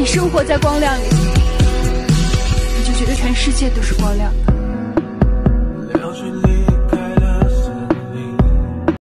你生活在光亮里你就觉得全世界都是光亮的。